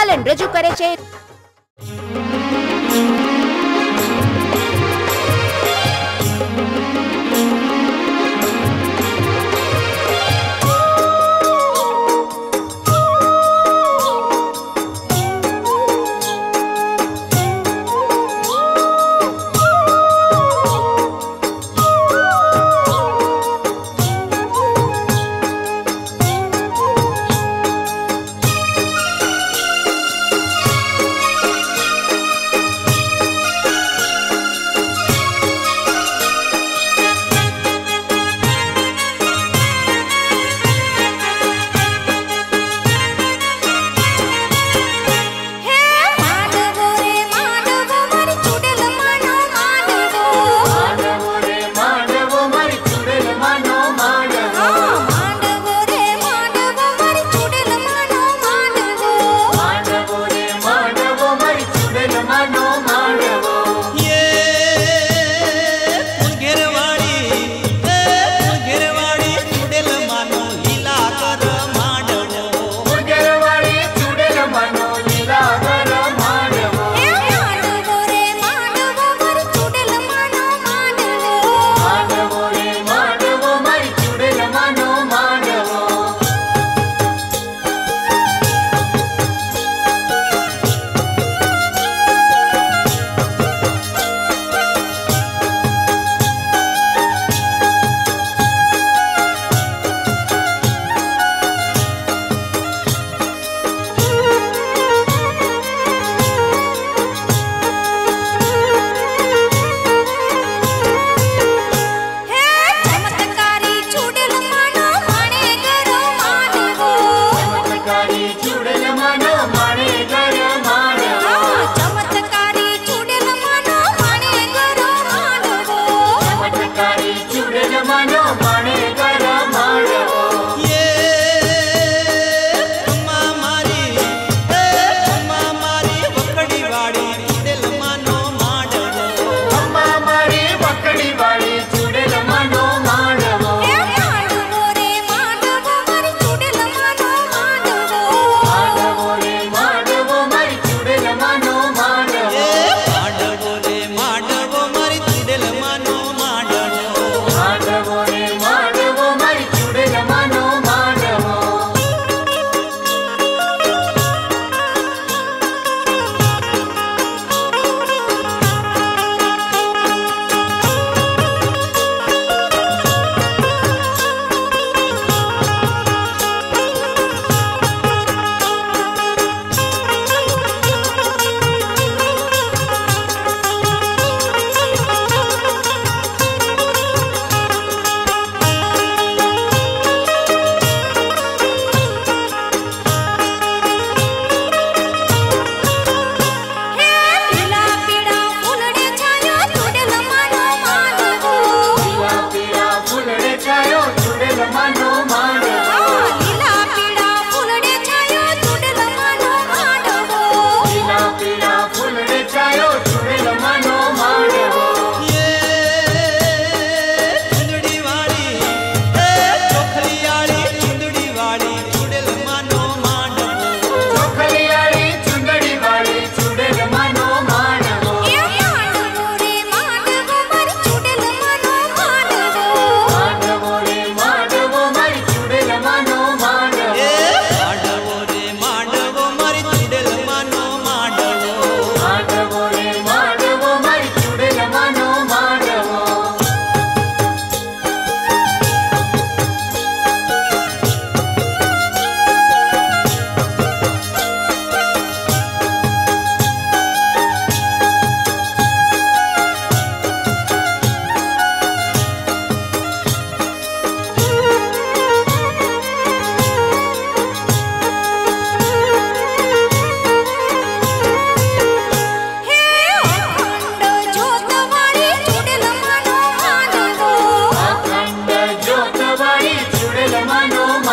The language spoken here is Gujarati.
ટેલેન્ટ રજૂ કરે છે. entre la mano